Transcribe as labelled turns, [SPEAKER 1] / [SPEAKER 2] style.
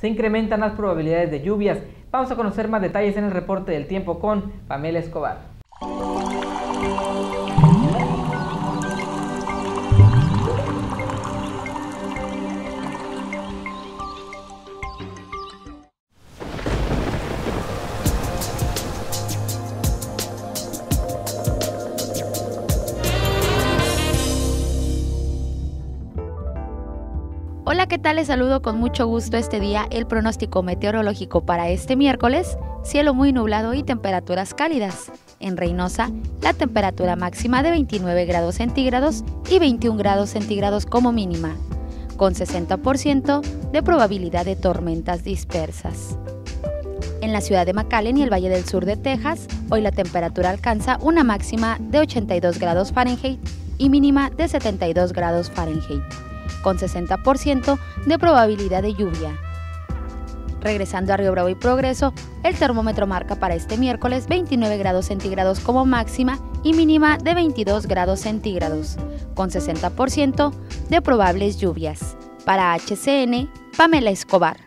[SPEAKER 1] se incrementan las probabilidades de lluvias. Vamos a conocer más detalles en el reporte del tiempo con Pamela Escobar.
[SPEAKER 2] Hola, ¿qué tal? Les saludo con mucho gusto este día. El pronóstico meteorológico para este miércoles, cielo muy nublado y temperaturas cálidas. En Reynosa, la temperatura máxima de 29 grados centígrados y 21 grados centígrados como mínima, con 60% de probabilidad de tormentas dispersas. En la ciudad de McAllen y el Valle del Sur de Texas, hoy la temperatura alcanza una máxima de 82 grados Fahrenheit y mínima de 72 grados Fahrenheit con 60% de probabilidad de lluvia. Regresando a Río Bravo y Progreso, el termómetro marca para este miércoles 29 grados centígrados como máxima y mínima de 22 grados centígrados, con 60% de probables lluvias. Para HCN, Pamela Escobar.